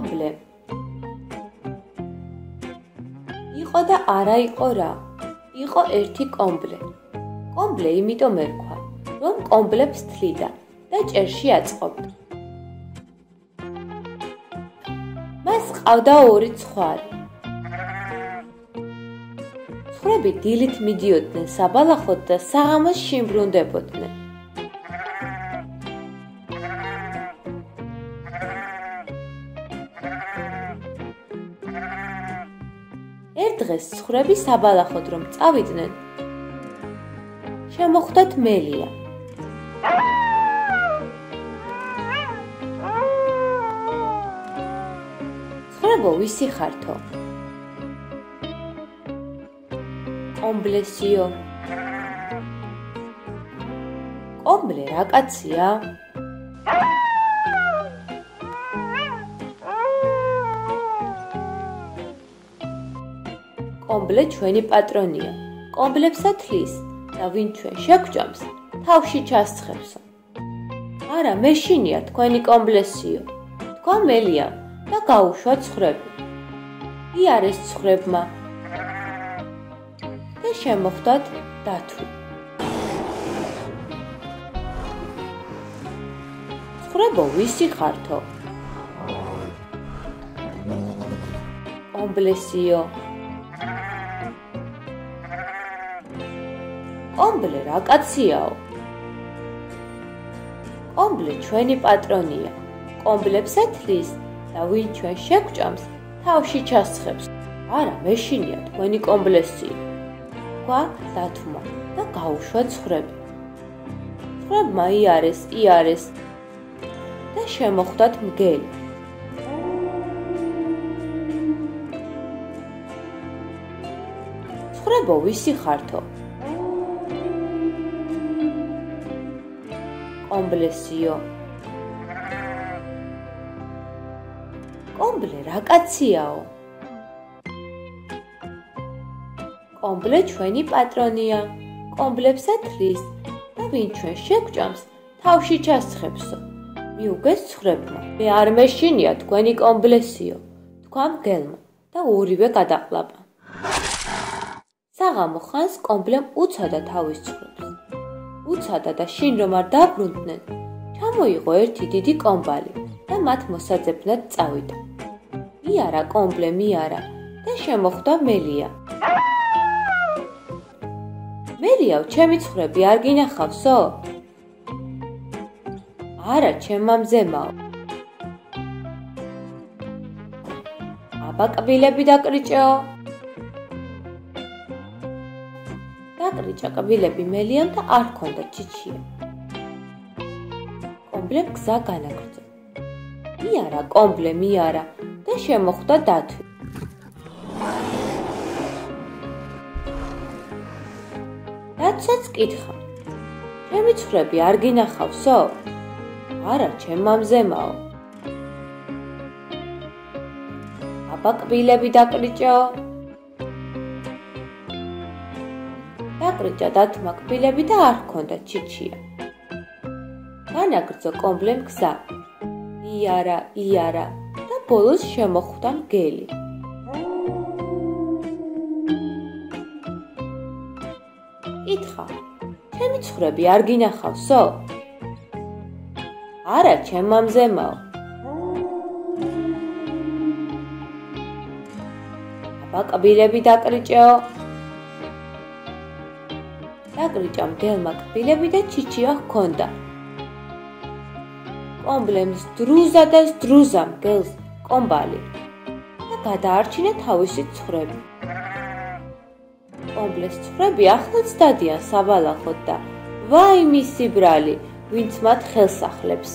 კომბლე იყო და არა იყო რა. იყო ერთი კომბლე კომბლე იმიტომ ერქვა რომ კომბლებს თლიდა და ჭერში აწყობდა. მას ყავდა ორი ცხვარი. ცხრები დილით მიდიოდნენ საბალახოდ და საღამოს შიმბრუნდებოდნენ ერთ დღეს ცხრები საბალახოდ რომ წავიდნენ შემოხვდათ მელია. ცხრებო ვისი ხართო? კომბლესიო. კომბლე რა კაცია კომბლე ჩვენი პატრონია. კომბლებსა თლის და ვინ ჩვენ შეგვჭამს, თავში ჩასცხებსო. არა, მეშინია თქვენი კომბლესიო. თქვა მელია და გაუშვა ცხრები. იარეს ცხრებმა. და შემოხვდათ დათვი. ცხრებო ვისი ხართო? კომბლესიო. კომბლე რა კაციაო? კომბლე ჩვენი პატრონია. კომბლებს ეთლის და ვინ ჩვენ შეგვჭამს, თავში ჩასხებს. არა, მეშინია თქვენი კომბლესი. თქვა დათმა და გაუშვა ცხრები. ცხრებმა იარეს, იარეს და შემოხვდათ მგელი. ცხრებო ვისი ხართო? კომბლესიო კომბლე რა კაციაო? კომბლე ჩვენი პატრონია. კომბლებს ეთლის და ვინ ჩვენ შეგვჭამს თავში ჩასხებსო. მიუგეს ცხრებმა. მე არ მეშინია თქვენი კომბლესიო თქვა მგელმა და ორივე გადაყლაპა. საღამო ხანს კომბლემ უცადა თავის ცხრებს უცადა და შინ რომ არ დაბრუნდნენ, ჩამოიღო ერთი დიდი კომბალი და მათ მოსაძებნად წავიდა. მიარა კომბლე, მიარა და შემოხვდა მელია. მელიაო, ჩემი ცხვრები არ გინახავსო? არა, ჩემ მამზემაო. აბა კბილები დაკრიჭეო. დაკრიჭა კბილები მელიამ და არ ქონდა ჩიჩია. კომბლემ გზა განაგრძო. მიარა კომბლე მიარა და შემოხვდა დათვი. დაცაც კითხა. ჩემი ცხრები არ გინახავსო? არა, ჩემ მამზემაო. აბა კბილები დაკრიჭაო. დაკრიჭა დათმა კბილები და არ ჰქონდა ჩიჩია. განაგრძო კომბლემ გზა. იარა, იარა და ბოლოს შემოხვდა მგელი. ითხა: ჩემი ცხრები არ გინახავსო? არა, ჩემ მამზემაო. აბა კბილები დაკრიჭეო. დაკრიჭა მგელმა კბილები და ჩიჩია ჰქონდა. კომბლემს დრუზა და დრუზა მგელს კომბალი და გადაარჩინა თავისი ცხრები. კომბლეს ცხრები ახლაც დადიან საბალახოდ და ვაი მისი ბრალი, ვინც მათ ხელს ახლებს.